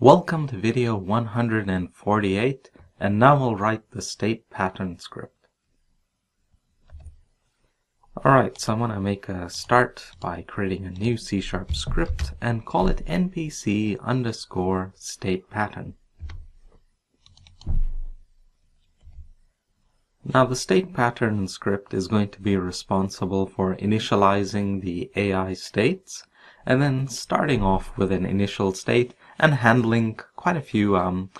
Welcome to video 148 and now we'll write the state pattern script. Alright, so I'm going to make a start by creating a new C-sharp script and call it npc underscore state pattern. Now the state pattern script is going to be responsible for initializing the AI states and then starting off with an initial state and handling quite a few um,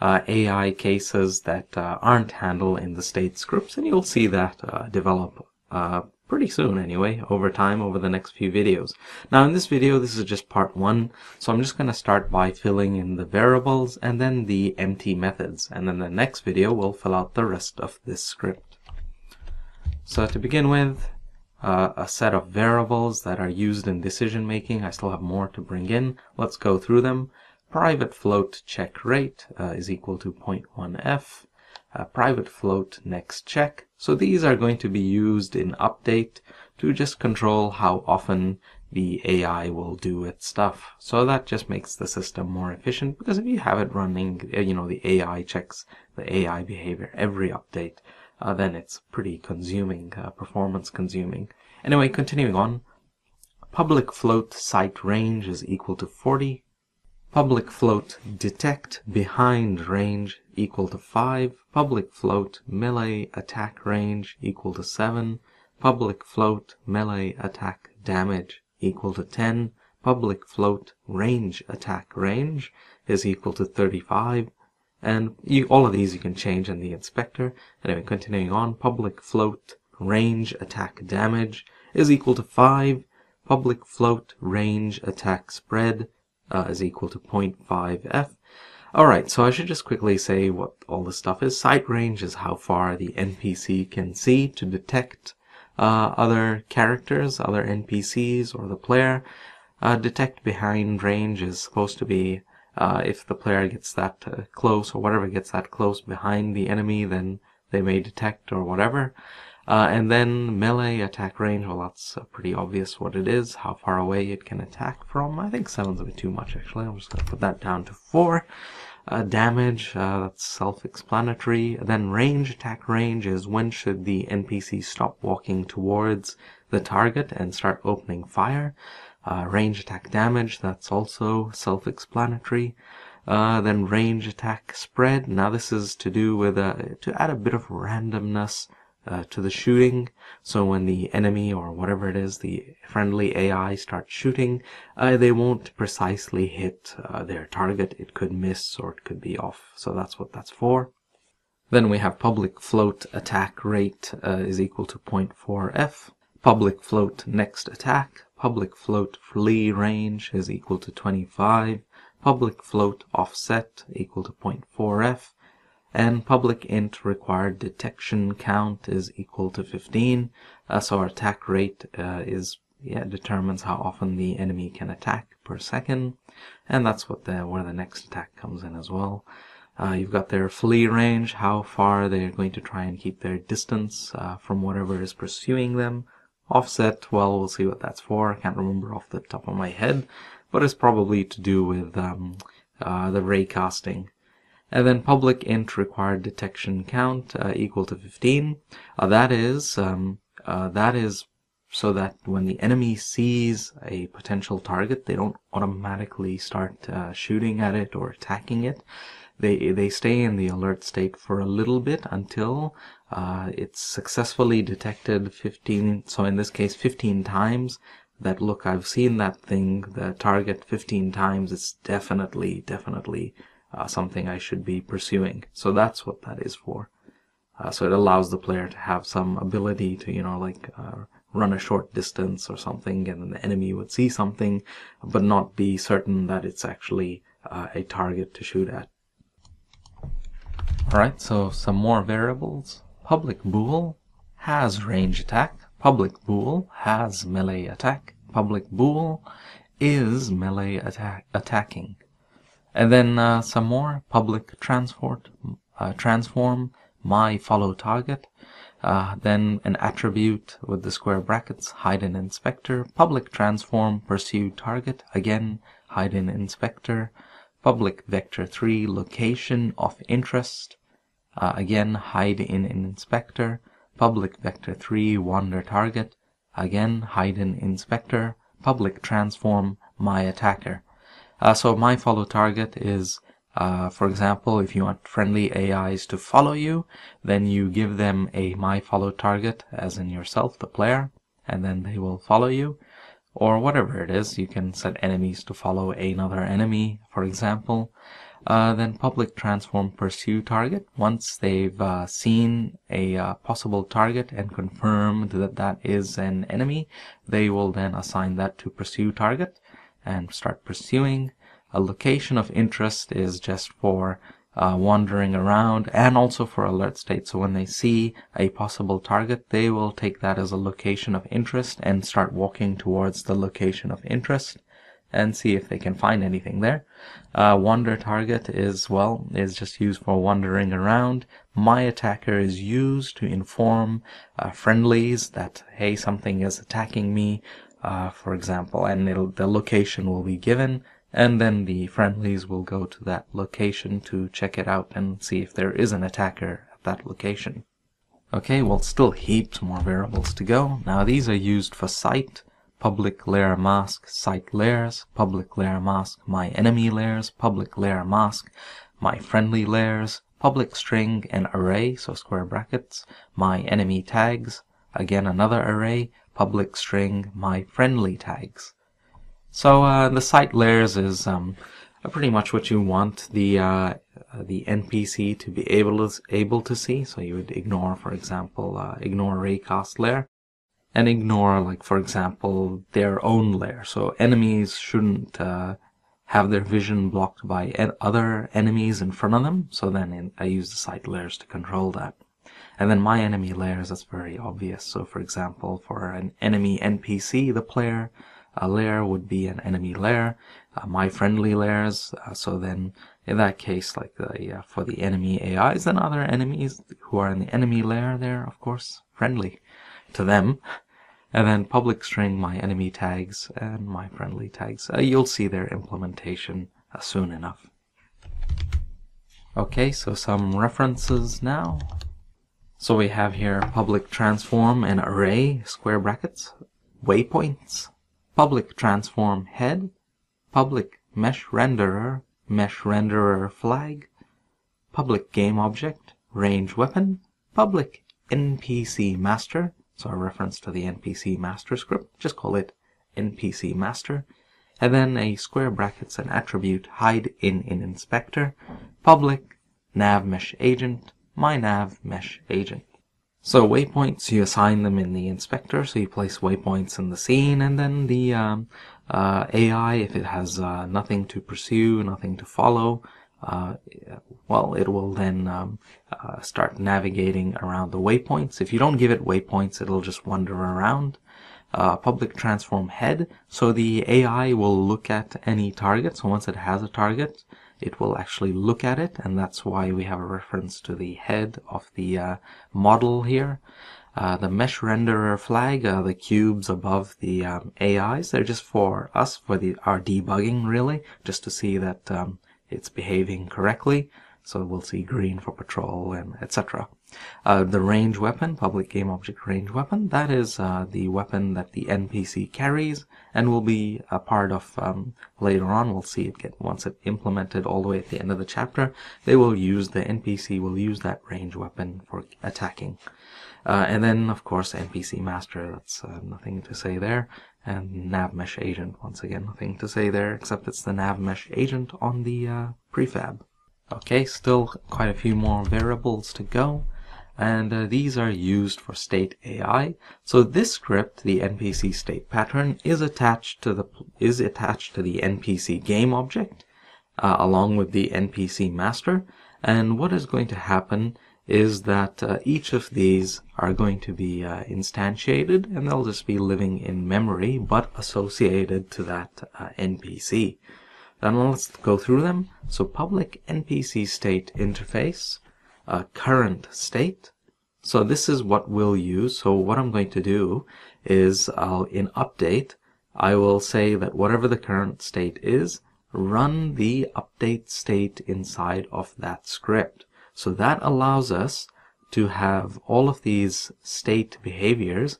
uh, AI cases that uh, aren't handled in the state scripts, and you'll see that uh, develop uh, pretty soon anyway, over time, over the next few videos. Now in this video, this is just part one, so I'm just going to start by filling in the variables and then the empty methods, and then the next video will fill out the rest of this script. So to begin with, uh, a set of variables that are used in decision making. I still have more to bring in. Let's go through them private float check rate uh, is equal to 0.1f. Uh, private float next check. So these are going to be used in update to just control how often the AI will do its stuff. So that just makes the system more efficient because if you have it running, uh, you know, the AI checks the AI behavior every update, uh, then it's pretty consuming, uh, performance consuming. Anyway, continuing on, public float sight range is equal to 40 Public float detect behind range equal to 5. Public float melee attack range equal to 7. Public float melee attack damage equal to 10. Public float range attack range is equal to 35. And you, all of these you can change in the inspector. Anyway, continuing on, public float range attack damage is equal to 5. Public float range attack spread uh, is equal to 0.5f. Alright, so I should just quickly say what all this stuff is. Sight range is how far the NPC can see to detect uh, other characters, other NPCs, or the player. Uh, detect behind range is supposed to be uh, if the player gets that uh, close, or whatever gets that close behind the enemy, then they may detect or whatever. Uh, and then melee attack range, well that's pretty obvious what it is, how far away it can attack from. I think 7's a bit too much actually, I'm just going to put that down to 4. Uh, damage, uh, that's self-explanatory. Then range, attack range is when should the NPC stop walking towards the target and start opening fire. Uh, range attack damage, that's also self-explanatory. Uh, then range attack spread. Now this is to do with to add a bit of randomness uh, to the shooting. So when the enemy or whatever it is, the friendly AI starts shooting, uh, they won't precisely hit uh, their target. It could miss or it could be off. So that's what that's for. Then we have public float attack rate uh, is equal to 0.4f. Public float next attack. Public float flee range is equal to 25. Public float offset equal to 0.4f and public int required detection count is equal to 15 uh, so our attack rate uh, is yeah determines how often the enemy can attack per second. And that's what the where the next attack comes in as well. Uh, you've got their flee range how far they're going to try and keep their distance uh, from whatever is pursuing them offset well we'll see what that's for I can't remember off the top of my head but it's probably to do with um, uh, the raycasting and then public int required detection count uh, equal to 15. Uh, that is um, uh, that is so that when the enemy sees a potential target, they don't automatically start uh, shooting at it or attacking it. They they stay in the alert state for a little bit until uh, it's successfully detected 15. So in this case, 15 times that look I've seen that thing the target 15 times it's definitely definitely uh, something I should be pursuing. So that's what that is for. Uh, so it allows the player to have some ability to, you know, like uh, run a short distance or something, and then the enemy would see something, but not be certain that it's actually uh, a target to shoot at. Alright, so some more variables. Public bool has range attack. Public bool has melee attack. Public bool is melee attack attacking. And then uh, some more public transport, uh, transform, my follow target. Uh, then an attribute with the square brackets, hide in inspector, public transform, pursue target, again, hide in inspector, public vector 3 location of interest, uh, again hide in, in inspector, public vector 3 wander target, again hide in inspector, public transform my attacker. Uh, so my follow target is uh, for example, if you want friendly AIs to follow you, then you give them a my follow target, as in yourself, the player, and then they will follow you. Or whatever it is, you can set enemies to follow another enemy, for example. Uh, then public transform pursue target. Once they've uh, seen a uh, possible target and confirmed that that is an enemy, they will then assign that to pursue target and start pursuing. A location of interest is just for uh, wandering around and also for alert state. So when they see a possible target, they will take that as a location of interest and start walking towards the location of interest and see if they can find anything there. Uh, wander target is, well, is just used for wandering around. My attacker is used to inform uh, friendlies that, hey, something is attacking me, uh, for example, and the location will be given and then the friendlies will go to that location to check it out and see if there is an attacker at that location. Okay, well still heaps more variables to go. Now these are used for sight, public layer mask, sight layers, public layer mask, my enemy layers, public layer mask, my friendly layers, public string and array, so square brackets, my enemy tags, again another array, public string, my friendly tags. So uh, the sight layers is um, pretty much what you want the uh, the NPC to be able to able to see. So you would ignore, for example, uh, ignore raycast layer, and ignore, like for example, their own layer. So enemies shouldn't uh, have their vision blocked by other enemies in front of them. So then in, I use the sight layers to control that. And then my enemy layers, that's very obvious. So for example, for an enemy NPC, the player a layer would be an enemy layer, uh, my friendly layers. Uh, so then, in that case, like the, uh, for the enemy AIs, and other enemies who are in the enemy layer, they're of course friendly to them. And then public string my enemy tags and my friendly tags. Uh, you'll see their implementation uh, soon enough. Okay, so some references now. So we have here public transform and array square brackets, waypoints, public transform head, public mesh renderer, mesh renderer flag, public game object, range weapon, public NPC master, so a reference to the NPC master script, just call it NPC master, and then a square brackets and attribute hide in in inspector, public nav mesh agent, my nav mesh agent. So waypoints, you assign them in the inspector, so you place waypoints in the scene, and then the um, uh, AI, if it has uh, nothing to pursue, nothing to follow, uh, well, it will then um, uh, start navigating around the waypoints. If you don't give it waypoints, it'll just wander around. Uh, public transform head, so the AI will look at any target. So once it has a target, it will actually look at it and that's why we have a reference to the head of the uh, model here. Uh, the mesh renderer flag, uh, the cubes above the um, AIs, they're just for us, for the our debugging really, just to see that um, it's behaving correctly. So we'll see green for patrol and etc. Uh, the range weapon, public game object range weapon, that is uh, the weapon that the NPC carries and will be a part of um, later on. We'll see it get once it implemented all the way at the end of the chapter. They will use the NPC will use that range weapon for attacking. Uh, and then, of course, NPC master. That's uh, nothing to say there. And nav mesh agent. Once again, nothing to say there except it's the nav mesh agent on the uh, prefab. Okay, still quite a few more variables to go. And uh, these are used for state AI. So this script, the NPC state pattern, is attached to the is attached to the NPC game object, uh, along with the NPC master. And what is going to happen is that uh, each of these are going to be uh, instantiated and they'll just be living in memory but associated to that uh, NPC. Then let's go through them. So public NPC state interface, uh, current state. So this is what we'll use. So what I'm going to do is I'll in update, I will say that whatever the current state is, run the update state inside of that script. So that allows us to have all of these state behaviors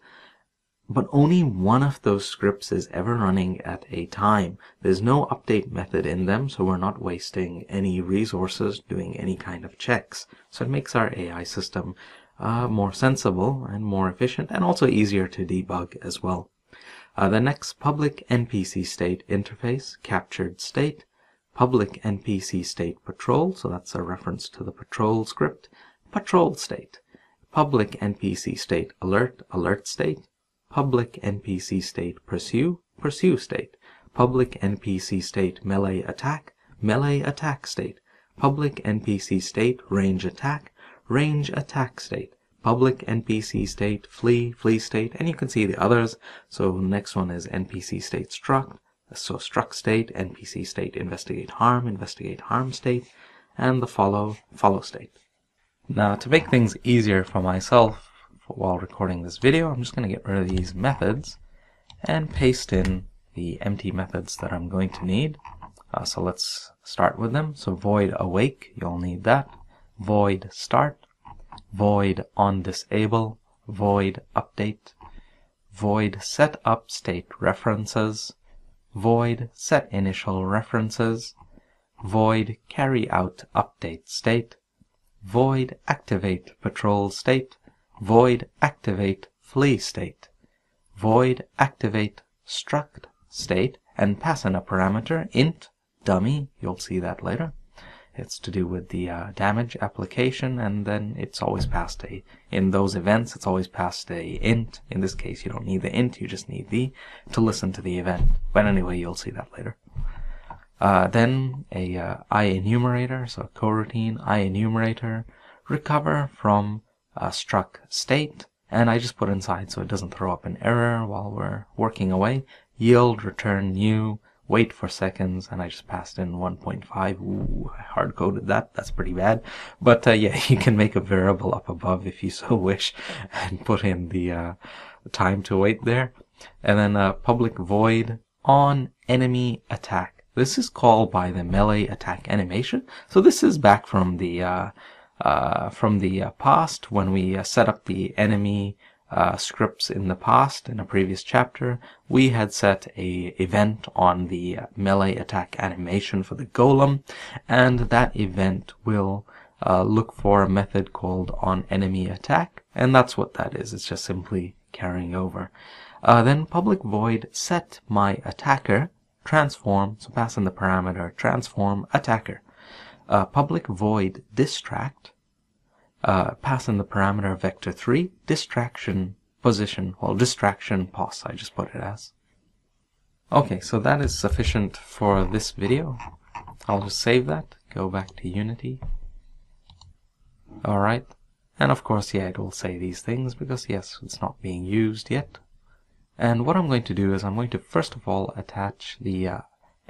but only one of those scripts is ever running at a time. There's no update method in them, so we're not wasting any resources doing any kind of checks. So it makes our AI system uh, more sensible and more efficient and also easier to debug as well. Uh, the next public NPC state interface, captured state, public NPC state patrol, so that's a reference to the patrol script, patrol state, public NPC state alert, alert state, public NPC state pursue, pursue state, public NPC state melee attack, melee attack state, public NPC state range attack, range attack state, public NPC state flee, flee state, and you can see the others. So next one is NPC state struck, so struck state, NPC state investigate harm, investigate harm state, and the follow, follow state. Now to make things easier for myself, while recording this video, I'm just going to get rid of these methods and paste in the empty methods that I'm going to need. Uh, so let's start with them. So void awake, you'll need that. Void start, void on disable, void update, void set up state references, void set initial references, void carry out update state, void activate patrol state, void activate flee state, void activate struck state, and pass in a parameter int dummy. You'll see that later. It's to do with the uh, damage application, and then it's always passed a, in those events, it's always passed a int. In this case, you don't need the int, you just need the to listen to the event. But anyway, you'll see that later. Uh, then a uh, IEnumerator, so a coroutine I enumerator, recover from uh, struck state and I just put inside so it doesn't throw up an error while we're working away. Yield, return new, wait for seconds, and I just passed in 1.5. Ooh, I hard coded that. That's pretty bad. But uh, yeah, you can make a variable up above if you so wish and put in the uh, time to wait there. And then uh, public void on enemy attack. This is called by the melee attack animation. So this is back from the uh, uh, from the uh, past when we set up the enemy uh, scripts in the past in a previous chapter we had set a event on the uh, melee attack animation for the golem and that event will uh, look for a method called on enemy attack and that's what that is. It's just simply carrying over. Then public void set my attacker transform so pass in the parameter transform attacker. Uh, public void distract, uh, pass in the parameter vector 3, distraction position, well, distraction pos, I just put it as. Okay, so that is sufficient for this video. I'll just save that, go back to Unity. Alright, and of course, yeah, it will say these things because, yes, it's not being used yet. And what I'm going to do is I'm going to first of all attach the uh,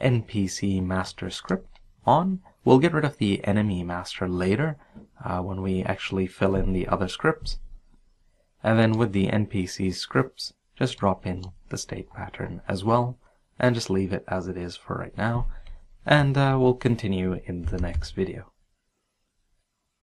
NPC master script on We'll get rid of the enemy master later uh, when we actually fill in the other scripts. And then with the NPC scripts, just drop in the state pattern as well and just leave it as it is for right now. And uh, we'll continue in the next video.